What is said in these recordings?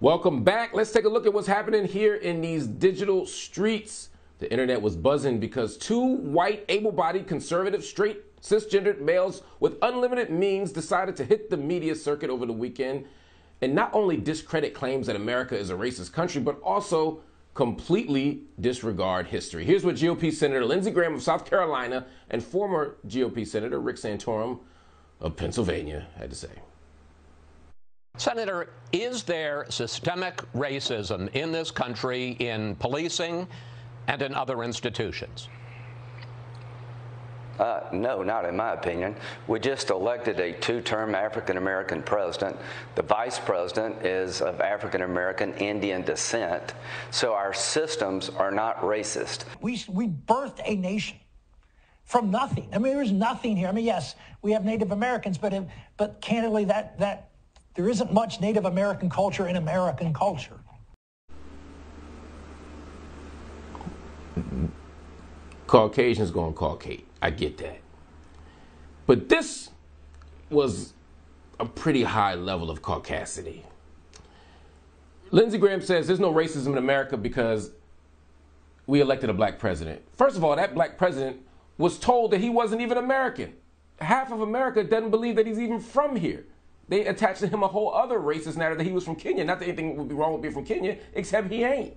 Welcome back. Let's take a look at what's happening here in these digital streets. The internet was buzzing because two white, able bodied, conservative, straight, cisgendered males with unlimited means decided to hit the media circuit over the weekend and not only discredit claims that America is a racist country, but also completely disregard history. Here's what GOP Senator Lindsey Graham of South Carolina and former GOP Senator Rick Santorum of Pennsylvania had to say. Senator, is there systemic racism in this country in policing and in other institutions? Uh, no, not in my opinion. We just elected a two-term African-American president. The vice president is of African-American Indian descent. So our systems are not racist. We, we birthed a nation from nothing. I mean, there's nothing here. I mean, yes, we have Native Americans, but, but candidly, that, that there isn't much Native American culture in American culture. Caucasians going Caucasian. I get that. But this was a pretty high level of caucasity. Lindsey Graham says there's no racism in America because we elected a black president. First of all, that black president was told that he wasn't even American. Half of America doesn't believe that he's even from here. They attached to him a whole other racist narrative that he was from Kenya. Not that anything would be wrong with being from Kenya, except he ain't.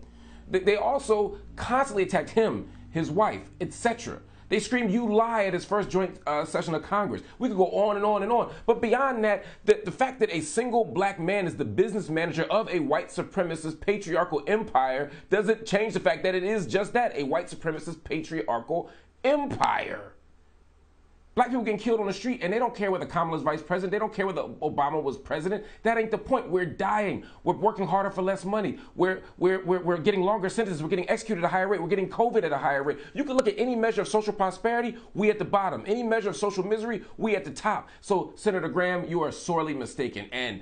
They also constantly attacked him, his wife, etc. They screamed, You lie at his first joint uh, session of Congress. We could go on and on and on. But beyond that, the, the fact that a single black man is the business manager of a white supremacist patriarchal empire doesn't change the fact that it is just that a white supremacist patriarchal empire. Black people getting killed on the street and they don't care whether Kamala's vice president. They don't care whether Obama was president. That ain't the point. We're dying. We're working harder for less money. We're, we're, we're, we're getting longer sentences. We're getting executed at a higher rate. We're getting COVID at a higher rate. You can look at any measure of social prosperity, we at the bottom. Any measure of social misery, we at the top. So, Senator Graham, you are sorely mistaken. And,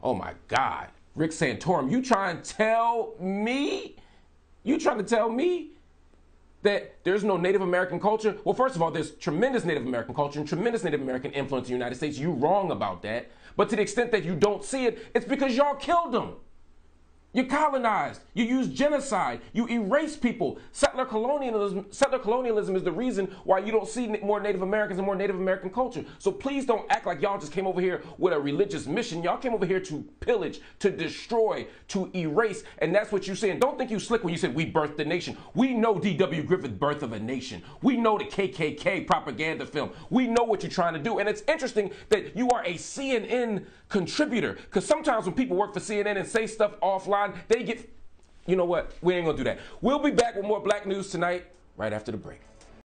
oh my God, Rick Santorum, you trying to tell me? You trying to tell me that there's no Native American culture. Well, first of all, there's tremendous Native American culture and tremendous Native American influence in the United States. You're wrong about that. But to the extent that you don't see it, it's because y'all killed them. You colonized. You use genocide. You erase people. Settler colonialism, settler colonialism is the reason why you don't see more Native Americans and more Native American culture. So please don't act like y'all just came over here with a religious mission. Y'all came over here to pillage, to destroy, to erase, and that's what you're saying. Don't think you slick when you said we birthed the nation. We know D.W. Griffith, Birth of a Nation. We know the KKK propaganda film. We know what you're trying to do, and it's interesting that you are a CNN contributor because sometimes when people work for CNN and say stuff offline they get, you know what? We ain't gonna do that. We'll be back with more black news tonight, right after the break.